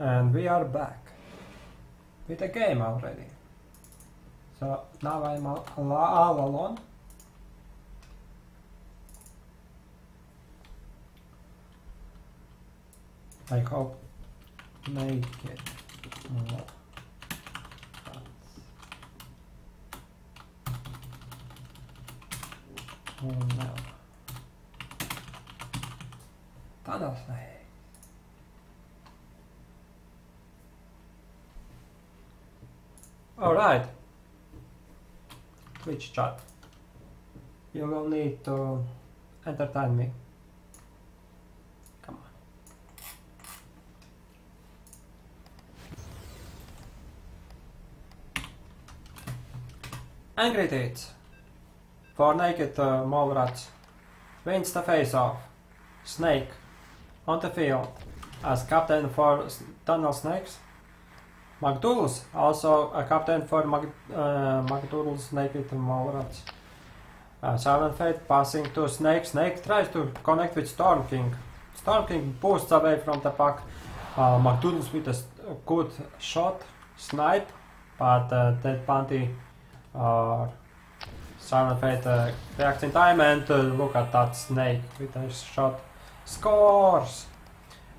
And we are back with a game already. So now I'm all, all alone. I hope make it more. Oh no. Tunnel Alright. Twitch chat. You will need to entertain me. Come on. Angry Tits. For naked uh, mole rats. Wins the face off. Snake. On the field. As captain for Tunnel Snakes. McDougal's also a captain for Mac, uh, McDougal's naked mole rats. Uh, Silent Fate passing to Snake. Snake tries to connect with Storm King. Storm King boosts away from the pack. Uh, McDougal's with a good shot, snipe, but uh, Ted Bundy uh, Silent Fate uh, reacts in time and uh, look at that Snake with a shot. Scores!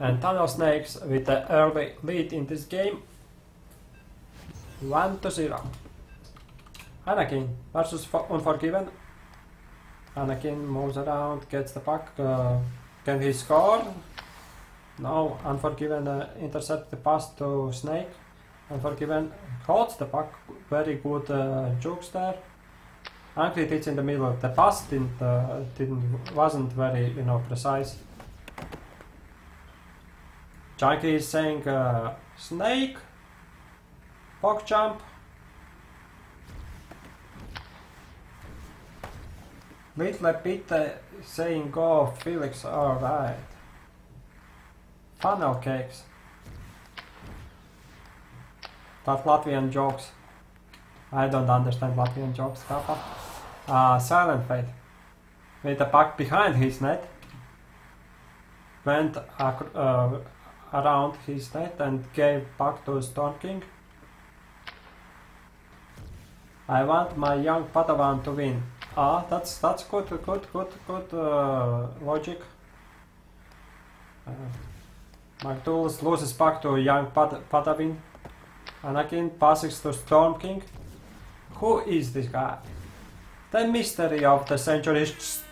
And Tunnel Snakes with the early lead in this game. 1 to 0. Anakin versus Fo- Unforgiven. Anakin moves around, gets the puck. Uh, can he score? No, Unforgiven uh, intercepts the pass to Snake. Unforgiven holds the puck. Very good uh, jukes there. Angry Tits in the middle. The pass didn't, uh, didn't wasn't very you know precise. Junkie is saying uh, Snake. Jump. Little bit saying go Felix, alright. Funnel cakes. That Latvian jokes. I don't understand Latvian jokes, Kappa. Uh, silent fate. With the puck behind his net. Went uh, around his net and gave puck to Storm King. I want my young Padawan to win. Ah, that's that's good, good, good, good uh, logic. Uh, McDougal's loses puck to young Pad- Padawan. Anakin passes to Storm King. Who is this guy? The mystery of the century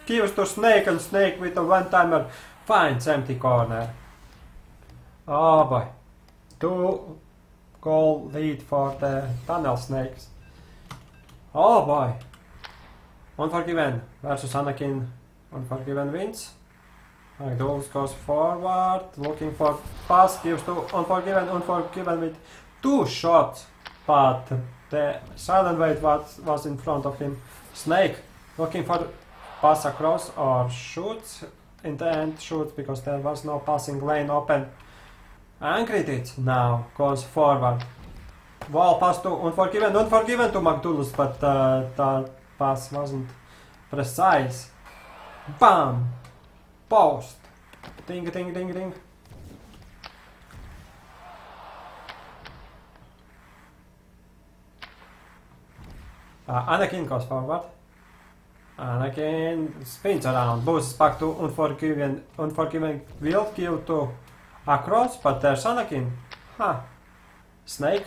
gives to Snake and Snake with a one-timer finds empty corner. Oh boy. Two goal lead for the Tunnel Snakes. Oh boy. Unforgiven versus Anakin. Unforgiven wins. McDougal's goes forward, looking for pass, gives to Unforgiven. Unforgiven with two shots, but the Silent Fate was, was in front of him. Snake looking for pass across or shoots. In the end, shoots because there was no passing lane open. Angry it now goes forward. Wall pass to Unforgiven, Unforgiven to McDougal's, but uh, the pass wasn't precise. Bam! Post! Ding, ding, ding, ding. Uh, Anakin goes forward. Anakin spins around, boosts back to Unforgiven. Unforgiven will kill to across, but there's Anakin. Huh. Snake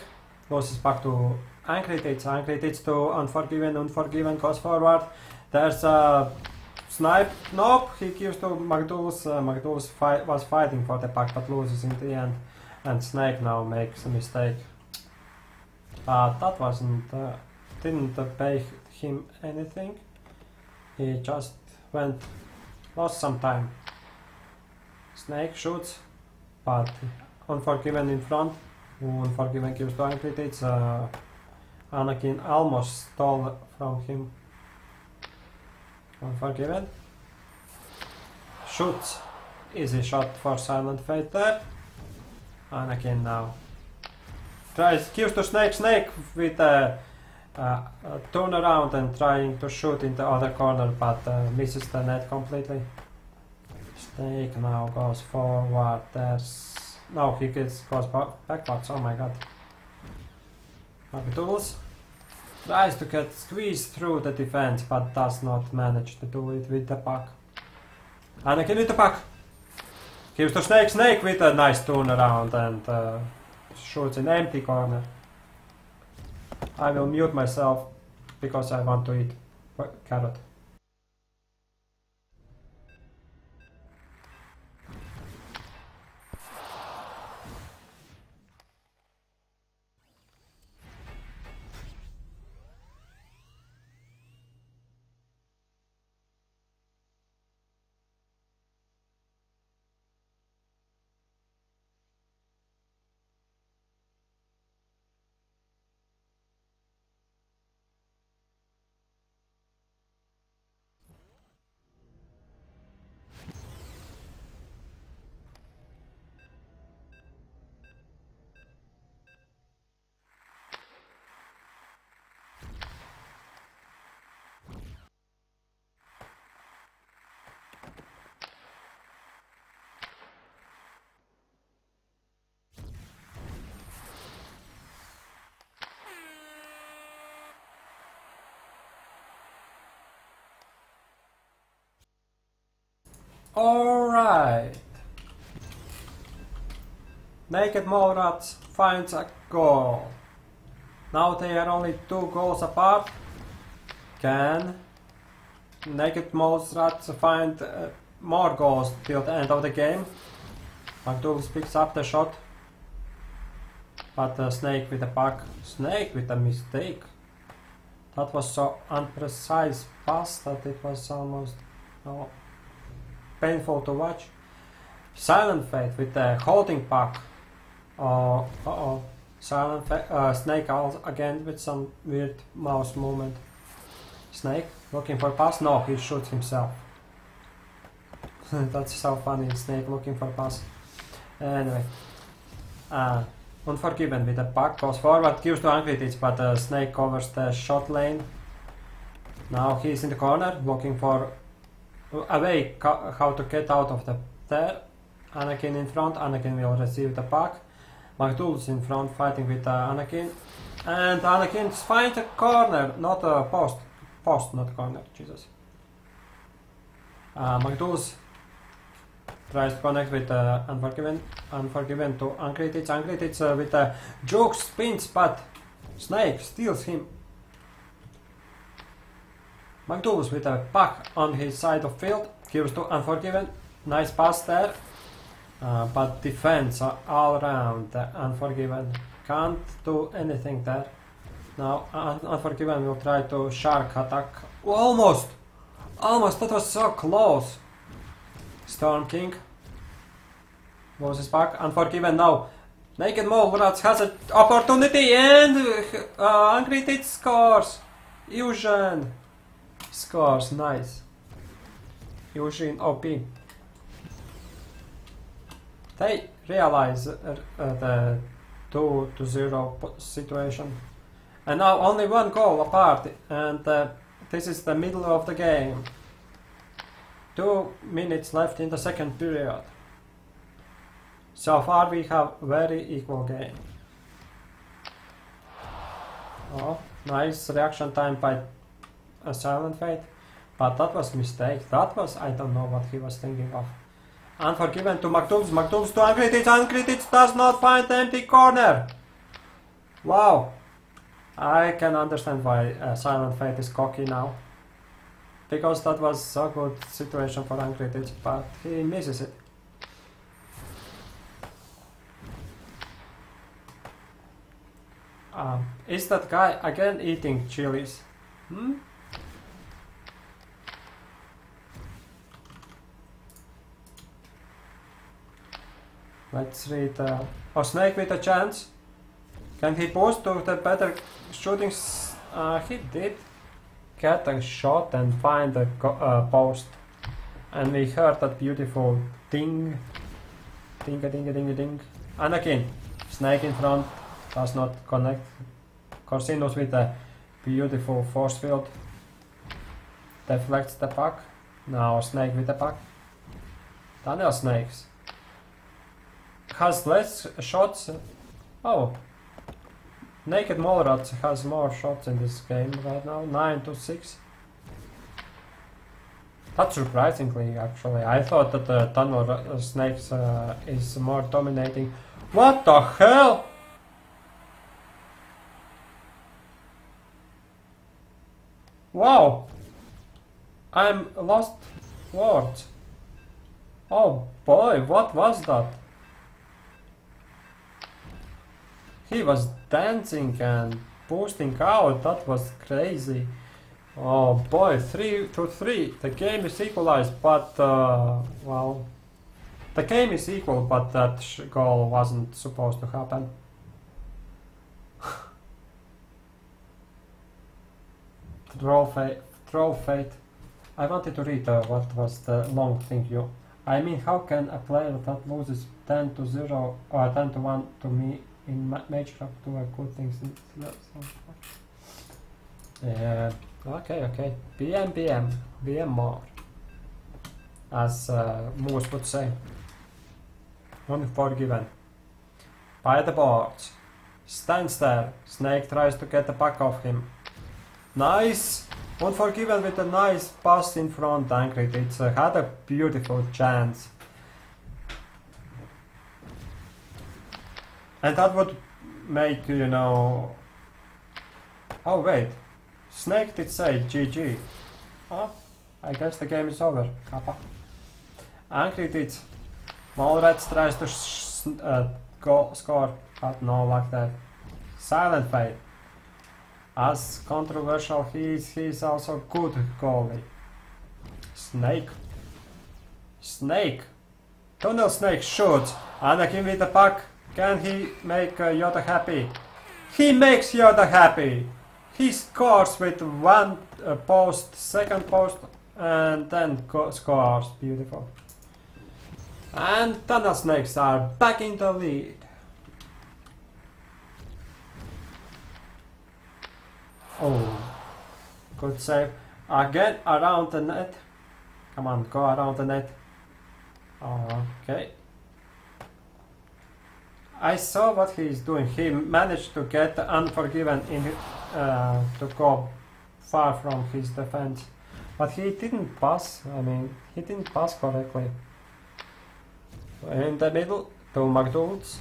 loses back to. Angry Tits to Unforgiven. Unforgiven goes forward. There's a snipe. Nope, he gives to McDougal's. Uh, fight, was fighting for the pack but loses in the end. And Snake now makes a mistake. Uh, that wasn't. Uh, didn't pay him anything. He just went, lost some time. Snake shoots, but Unforgiven in front. Unforgiven gives to Angry Tits. Uh, Anakin almost stole from him. Unforgiven. Shoots. Easy shot for Silent Fate there. Anakin now. Tries, gives to Snake. Snake with a, uh, a turn around and trying to shoot in the other corner, but uh, misses the net completely. Snake now goes forward. There's No, he gets cross backwards. Oh my god. Tools. Tries to get squeezed through the defense, but does not manage to do it with the puck. Anakin with the puck. Gives to Snake. Snake with a nice turnaround and uh, shoots an empty corner. I will mute myself because I want to eat carrot. Alright. Naked Mallrats finds a goal. Now they are only two goals apart. Can Naked Mallrats find uh, more goals till the end of the game? McDougal picks up the shot. But uh, Snake with the puck. Snake with a mistake. That was so unprecise pass that it was almost... Oh, painful to watch. Silent Fate with the holding puck. Uh, uh oh. Silent Fate, uh, Snake again with some weird mouse movement. Snake looking for pass? No, he shoots himself. That's so funny. Snake looking for pass. Anyway. Uh, Unforgiven with the puck goes forward, gives to Angry Tits, but uh, Snake covers the shot lane. Now he's in the corner looking for a way how to get out of the there. Anakin in front, Anakin will receive the puck. McDougal's in front fighting with uh, Anakin. And Anakin finds a corner, not a post. Post, not corner, Jesus. Uh, tries to connect with uh, Unforgiven. Unforgiven to Uncrated. Uncrated uh, with a joke spins, but Snake steals him McDougal's with a puck on his side of field, gives to Unforgiven, nice pass there, uh, but defense all around uh, Unforgiven, can't do anything there. Now Un Unforgiven will try to shark attack, almost, almost, that was so close. Storm King. Loses back, Unforgiven now. Naked Mallrats has an opportunity and uh, Ungreeted scores. Eugene Scores, nice. Eugene OP. They realize uh, uh, the 2 to 0 situation. And now only one goal apart, and uh, this is the middle of the game. Two minutes left in the second period. So far we have very equal game. Oh, nice reaction time by a silent fate. But that was mistake. That was, I don't know what he was thinking of. Unforgiven to McDougal's. McDougal's to Uncritted. Uncritted does not find the empty corner. Wow. I can understand why uh, Silent Fate is cocky now. Because that was so good situation for Uncritted, but he misses it. Um, is that guy again eating chilies? Hmm? Let's read. Uh, oh, Snake with a chance. Can he post to the better shooting? Uh, he did get a shot and find the uh, post. And we heard that beautiful ding. Ding a ding a ding a ding. And again, Snake in front. Does not connect. Corsinos with a beautiful force field. Deflects the puck. Now Snake with the puck. Tunnel Snakes. Has less shots. Oh, Naked Molrats has more shots in this game right now, 9 to 6. That's surprisingly, actually. I thought that the Tunnel uh, Snakes uh, is more dominating. What the hell? Wow! I'm lost words. Oh boy, what was that? He was dancing and boosting out, that was crazy. Oh boy, 3 to 3. The game is equalized, but, uh, well, the game is equal, but that goal wasn't supposed to happen. Throw fate. I wanted to read uh, what was the long thing you. I mean, how can a player that loses 10 to 0 or 10 to 1 to me in ma Magecraft do a good things? Yeah. Okay, okay. BM, BM. BM. As uh, Moose would say. Unforgiven. By the boards. Stands there. Snake tries to get the back of him. Nice! Unforgiven with a nice pass in front, Angry. It's uh, had a beautiful chance. And that would make, you know... Oh wait, Snake did say GG. Oh, I guess the game is over. Kappa. Angry did. Mallrats tries to uh, go score, but no like that. Silent Fate. As controversial he is, he is also good goalie. Snake. Snake. Tunnel Snake shoots. Anakin with the puck. Can he make uh, Yoda happy? He makes Yoda happy. He scores with one uh, post, second post, and then scores. Beautiful. And Tunnel Snakes are back in the lead. Oh, good save. Again around the net. Come on, go around the net. Okay. I saw what he is doing. He managed to get Unforgiven in uh, to go far from his defense, but he didn't pass. I mean, he didn't pass correctly. In the middle to McDonald's.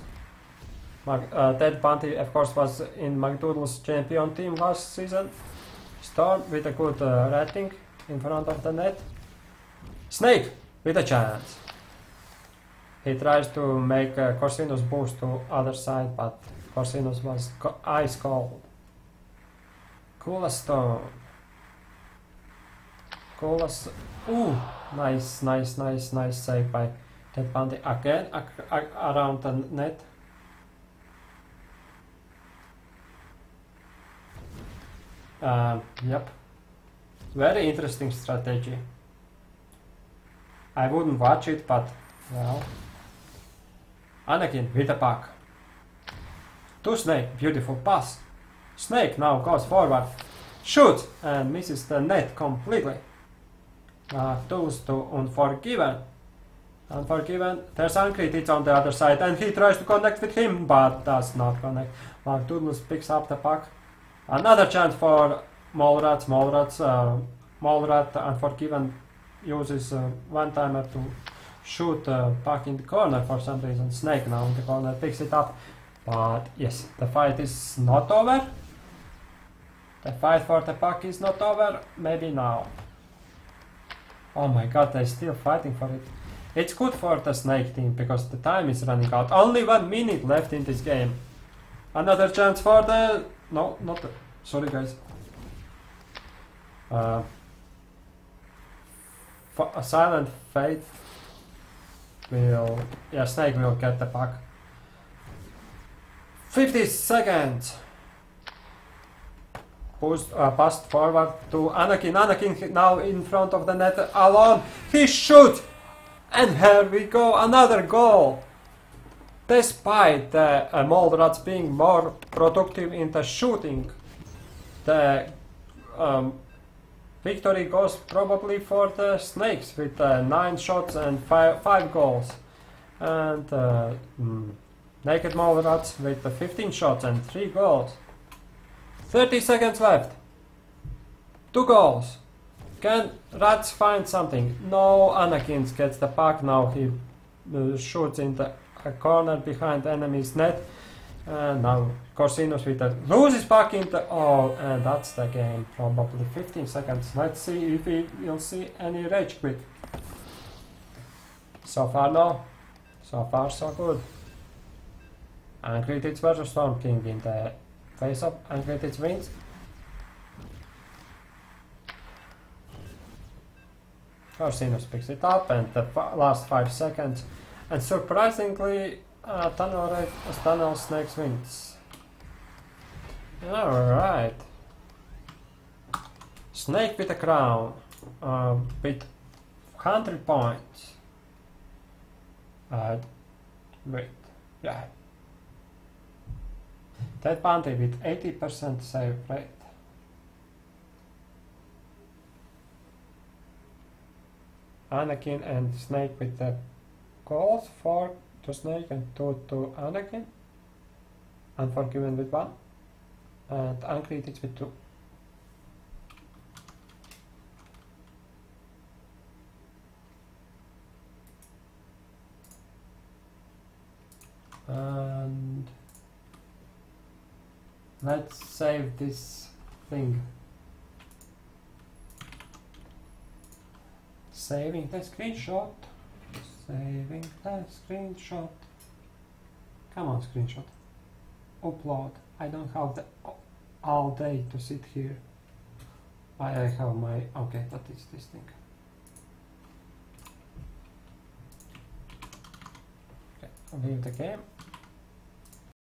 Uh, Ted Bundy, of course, was in McDoodle's champion team last season. Storm with a good uh, rating in front of the net. Snake with a chance. He tries to make uh, boost to other side, but Corsinus was co ice cold. Kula Stone. Kula Ooh, nice, nice, nice, nice save by Ted Bundy again around the net. Uh, yep. Very interesting strategy. I wouldn't watch it, but well. Anakin with a puck. To Snake, beautiful pass. Snake now goes forward, shoots and misses the net completely. Uh, those to Unforgiven. Unforgiven, there's Angry it's on the other side and he tries to connect with him but does not connect. Mark Douglas picks up the puck Another chance for Mallrats. Mallrats, uh, Mallrat Unforgiven uses uh, one timer to shoot uh, puck in the corner for some reason. Snake now in the corner picks it up. But yes, the fight is not over. The fight for the puck is not over. Maybe now. Oh my god, they're still fighting for it. It's good for the Snake team because the time is running out. Only one minute left in this game. Another chance for the no, not the, sorry guys. Uh, silent fate will, yeah, Snake will get the puck. 50 seconds. Post, uh, passed forward to Anakin. Anakin now in front of the net alone. He shoots! And here we go, another goal! Despite the uh, Mallrats being more productive in the shooting, the um, victory goes probably for the Snakes with uh, 9 shots and five, five goals. And uh, mm, Naked Mole Rats with the 15 shots and 3 goals. 30 seconds left. 2 goals. Can Rats find something? No, Anakin gets the puck now. He uh, shoots in the a corner behind enemy's net. And now Corsinos with the loses puck in the oh, and that's the game. Probably 15 seconds. Let's see if we will see any rage quit. So far, no. So far, so good. Angry Tits versus Storm King in the face of Angry Tits wins. Corsinus picks it up and the last 5 seconds. And surprisingly, uh, Tunnel, Tunnel Snakes wins. Alright. Snake with a crown. Uh, with 100 points. Uh, wait. Yeah. Ted Bundy with 80% save rate. Anakin and Snake with the goals, 4 to Snake and 2 to Anakin. Unforgiven with 1. And Uncreated with 2. And let's save this thing. Saving the screenshot. Saving the screenshot. Come on, screenshot. Upload. I don't have the all day to sit here. I I have my okay. That is this thing. Okay, leave the game.